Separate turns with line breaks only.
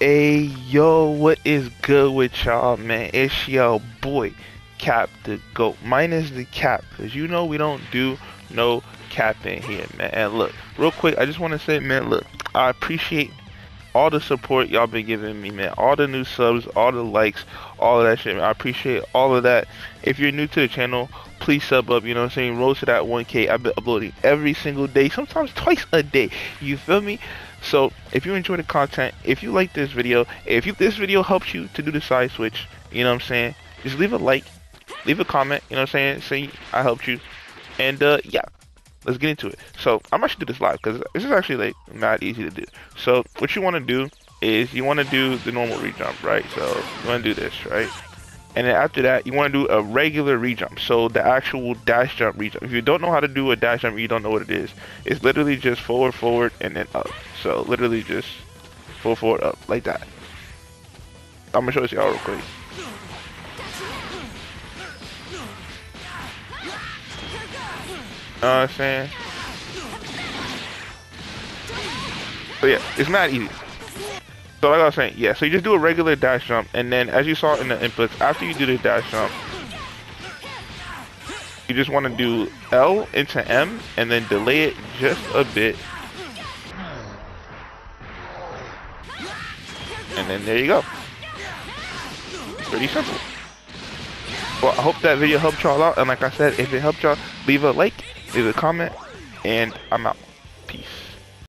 Hey yo, what is good with y'all, man? It's your boy, Cap the Goat, minus the cap, cause you know we don't do no cap in here, man. And look, real quick, I just want to say, man, look, I appreciate all the support y'all been giving me, man. All the new subs, all the likes, all of that shit, man. I appreciate all of that. If you're new to the channel, please sub up, you know what I'm saying? Roll to that 1K. I've been uploading every single day, sometimes twice a day. You feel me? So if you enjoy the content, if you like this video, if you, this video helps you to do the side switch, you know what I'm saying? Just leave a like, leave a comment, you know what I'm saying? Say I helped you. And uh, yeah, let's get into it. So I'm actually do this live because this is actually like not easy to do. So what you want to do is you want to do the normal rejump, right? So you want to do this, right? And then after that, you want to do a regular rejump. So the actual dash jump rejump. If you don't know how to do a dash jump, you don't know what it is. It's literally just forward, forward, and then up. So literally just forward, forward, up, like that. I'm gonna show you all real quick. Know what I'm saying? So yeah, it's not easy. So like I was saying, yeah, so you just do a regular dash jump, and then as you saw in the inputs, after you do the dash jump, you just want to do L into M, and then delay it just a bit. And then there you go. Pretty simple. Well, I hope that video helped y'all out, and like I said, if it helped y'all, leave a like, leave a comment, and I'm out. Peace.